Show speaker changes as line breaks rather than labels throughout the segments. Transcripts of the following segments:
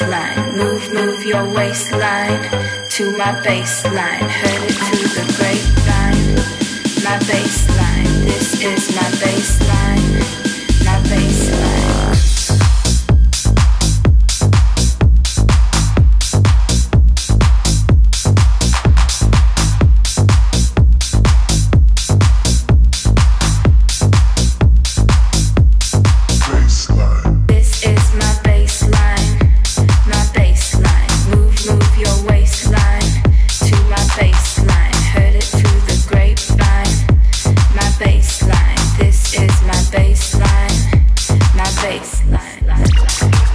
my bassline. Move, move your waistline to my bassline. Heard it through the grapevine. My bassline. Bye.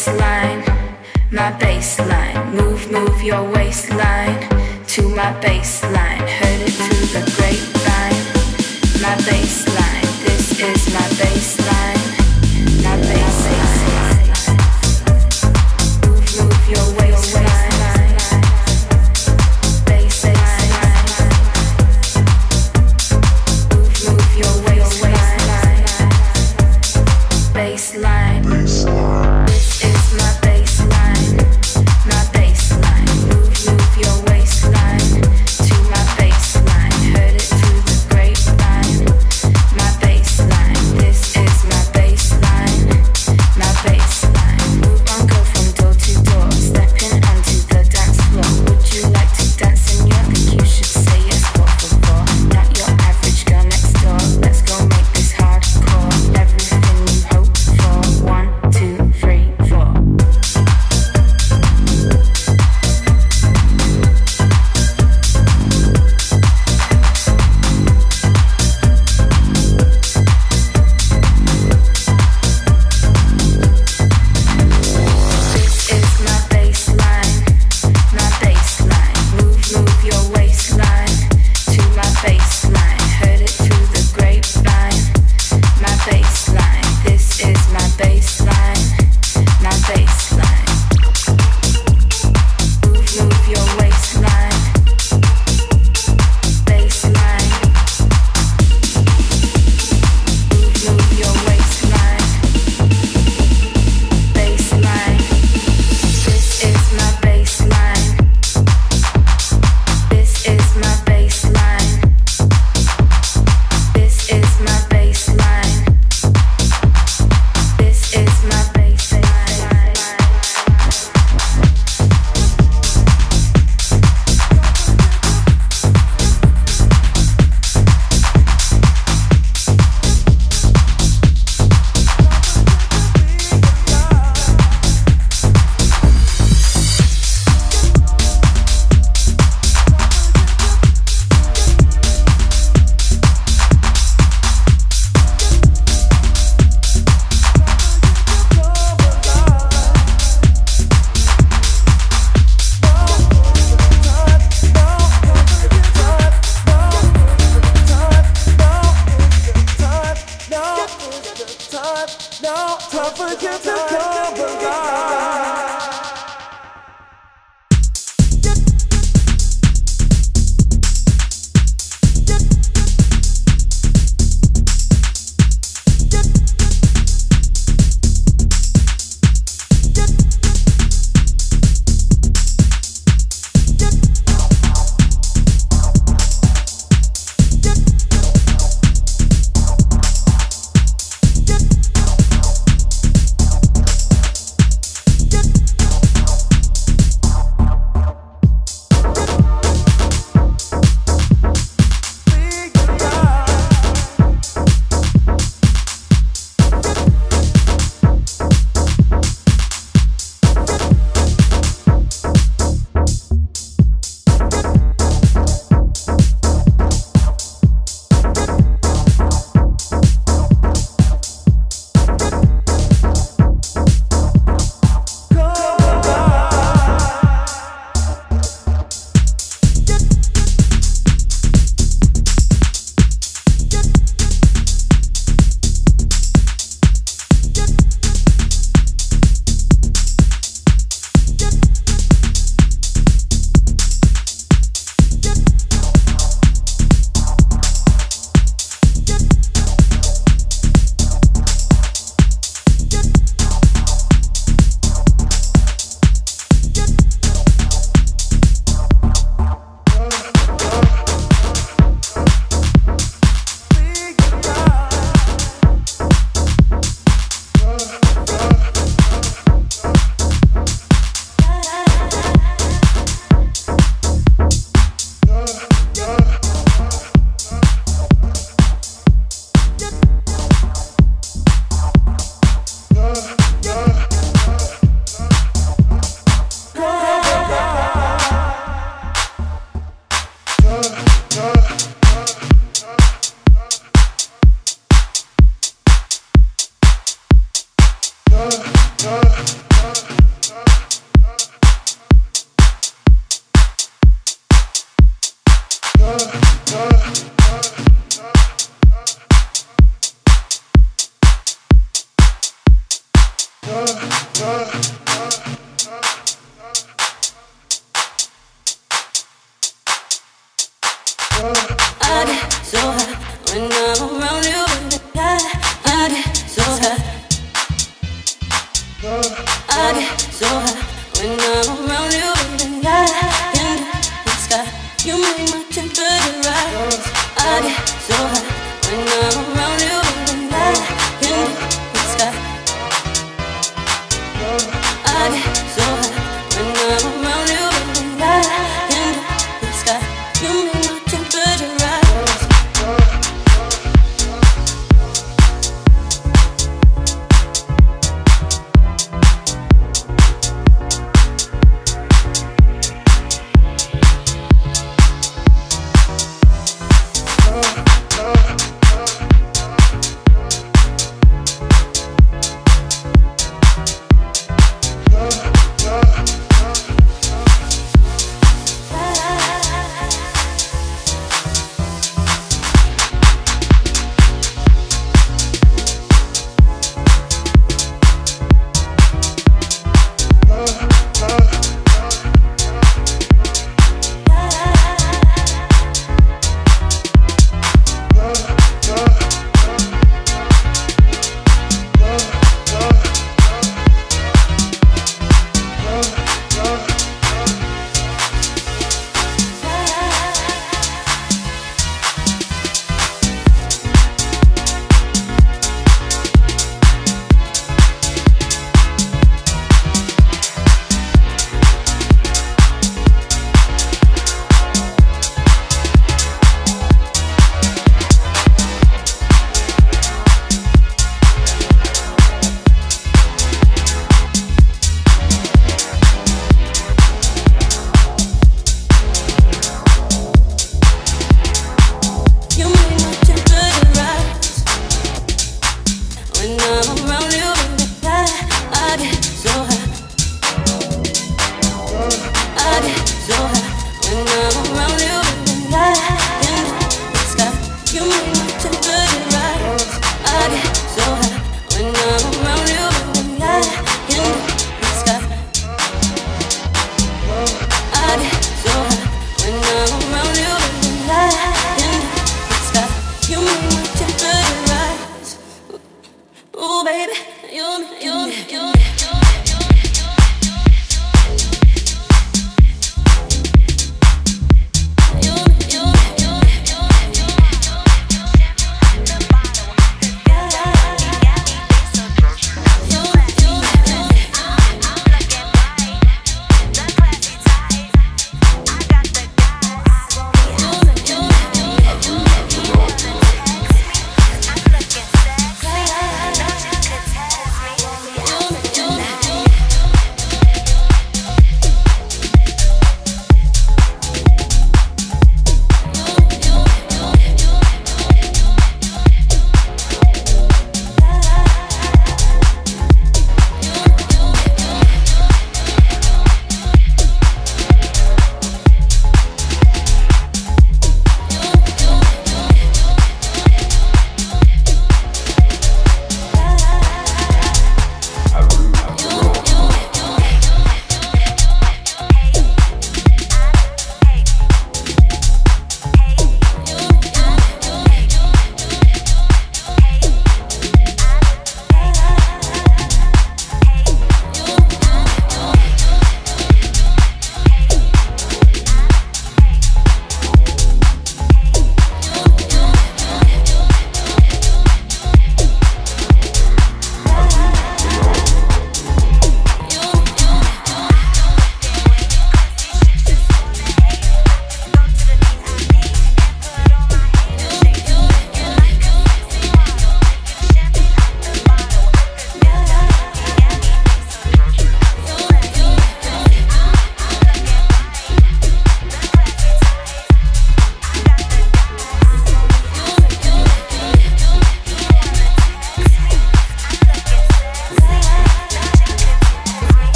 bassline, my bassline. Move, move your waistline to my bassline. Heard it through the grapevine, my bassline. This is my bassline, my bassline.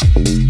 Bye.